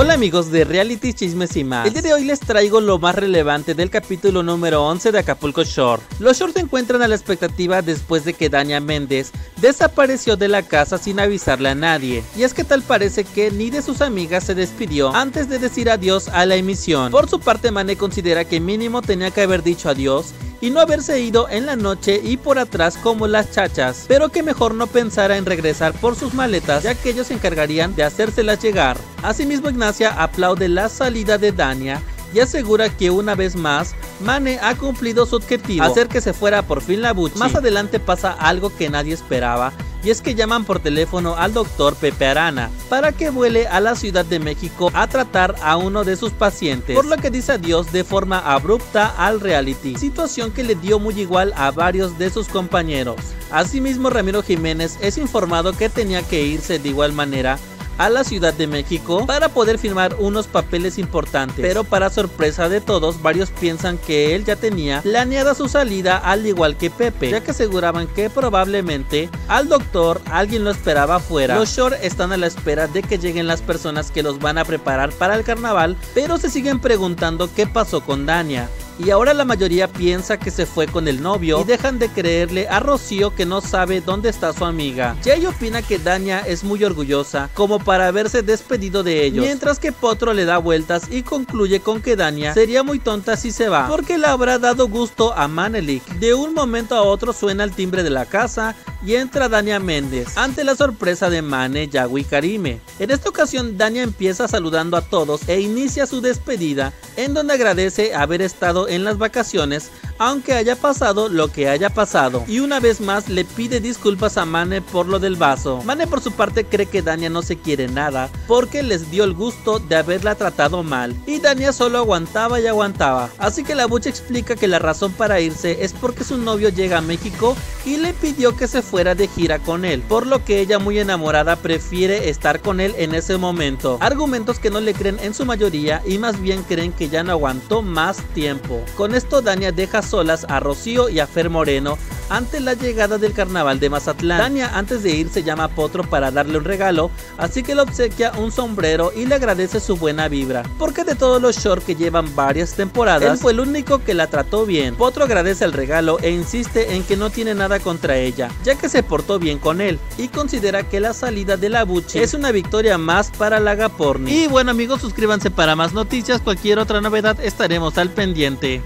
Hola amigos de Reality Chismes y más. El día de hoy les traigo lo más relevante del capítulo número 11 de Acapulco Shore. Los Shore se encuentran a la expectativa después de que Dania Méndez desapareció de la casa sin avisarle a nadie. Y es que tal parece que ni de sus amigas se despidió antes de decir adiós a la emisión. Por su parte Mane considera que mínimo tenía que haber dicho adiós y no haberse ido en la noche y por atrás como las chachas, pero que mejor no pensara en regresar por sus maletas ya que ellos se encargarían de hacérselas llegar. Asimismo Ignacia aplaude la salida de Dania y asegura que una vez más Mane ha cumplido su objetivo, hacer que se fuera por fin la bucha. Más adelante pasa algo que nadie esperaba y es que llaman por teléfono al doctor Pepe Arana para que vuele a la Ciudad de México a tratar a uno de sus pacientes, por lo que dice adiós de forma abrupta al reality, situación que le dio muy igual a varios de sus compañeros. Asimismo Ramiro Jiménez es informado que tenía que irse de igual manera a la Ciudad de México para poder firmar unos papeles importantes. Pero para sorpresa de todos, varios piensan que él ya tenía planeada su salida al igual que Pepe, ya que aseguraban que probablemente al doctor alguien lo esperaba afuera. Los Shore están a la espera de que lleguen las personas que los van a preparar para el carnaval, pero se siguen preguntando qué pasó con Dania y ahora la mayoría piensa que se fue con el novio y dejan de creerle a Rocío que no sabe dónde está su amiga. Jay opina que Dania es muy orgullosa como para haberse despedido de ellos, mientras que Potro le da vueltas y concluye con que Dania sería muy tonta si se va, porque le habrá dado gusto a Manelik. De un momento a otro suena el timbre de la casa y entra Dania Méndez ante la sorpresa de Mane, Yago y Karime. En esta ocasión Dania empieza saludando a todos e inicia su despedida en donde agradece haber estado en las vacaciones aunque haya pasado lo que haya pasado. Y una vez más le pide disculpas a Mane por lo del vaso. Mane por su parte cree que Dania no se quiere nada porque les dio el gusto de haberla tratado mal. Y Dania solo aguantaba y aguantaba. Así que la bucha explica que la razón para irse es porque su novio llega a México y le pidió que se fuera de gira con él. Por lo que ella muy enamorada prefiere estar con él en ese momento. Argumentos que no le creen en su mayoría y más bien creen que ya no aguantó más tiempo. Con esto Dania deja solas a Rocío y a Fer Moreno ante la llegada del carnaval de Mazatlán. Dania antes de irse llama a Potro para darle un regalo, así que le obsequia un sombrero y le agradece su buena vibra, porque de todos los shorts que llevan varias temporadas, él fue el único que la trató bien. Potro agradece el regalo e insiste en que no tiene nada contra ella, ya que se portó bien con él y considera que la salida de la buche es una victoria más para la Gaporni. Y bueno amigos, suscríbanse para más noticias, cualquier otra novedad estaremos al pendiente.